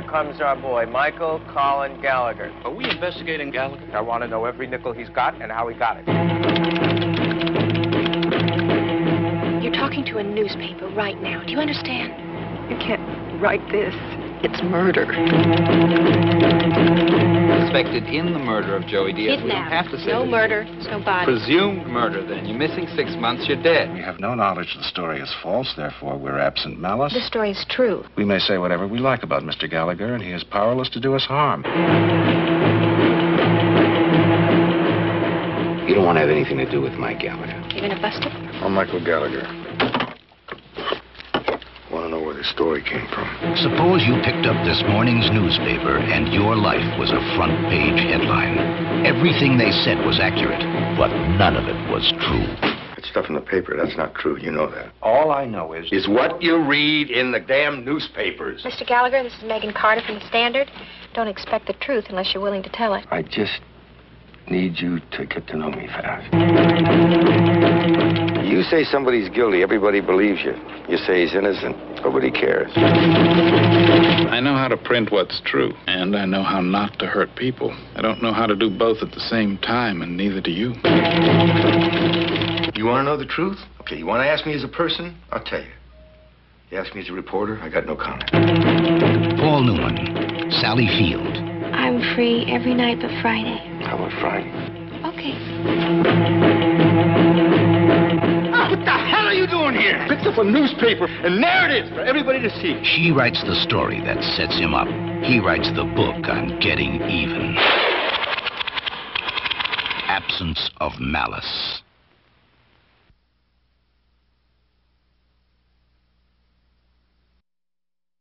here comes our boy, Michael Colin Gallagher. Are we investigating Gallagher? I want to know every nickel he's got and how he got it. You're talking to a newspaper right now. Do you understand? You can't write this. It's murder. Suspected in the murder of Joey Diaz. We don't have to say No murder. There's no body. Presumed murder, then. You're missing six months, you're dead. We have no knowledge the story is false, therefore we're absent malice. The story is true. We may say whatever we like about Mr. Gallagher, and he is powerless to do us harm. You don't want to have anything to do with Mike Gallagher. You're gonna bust it? I'm Michael Gallagher. Want to know where the story came from? Suppose you picked up this morning's newspaper and your life was a front page headline. Everything they said was accurate, but none of it was true. That stuff in the paper, that's not true. You know that. All I know is is what you read in the damn newspapers. Mr. Gallagher, this is Megan Carter from the Standard. Don't expect the truth unless you're willing to tell it. I just need you to get to know me fast. You say somebody's guilty, everybody believes you. You say he's innocent, nobody cares. I know how to print what's true, and I know how not to hurt people. I don't know how to do both at the same time, and neither do you. You want to know the truth? Okay, you want to ask me as a person? I'll tell you. You ask me as a reporter, I got no comment. Paul Newman, Sally Field, I'm free every night but Friday. How about Friday? Okay. What are you doing here? Picked up a newspaper and there it is for everybody to see. she writes the story that sets him up. He writes the book on getting even. Absence of malice.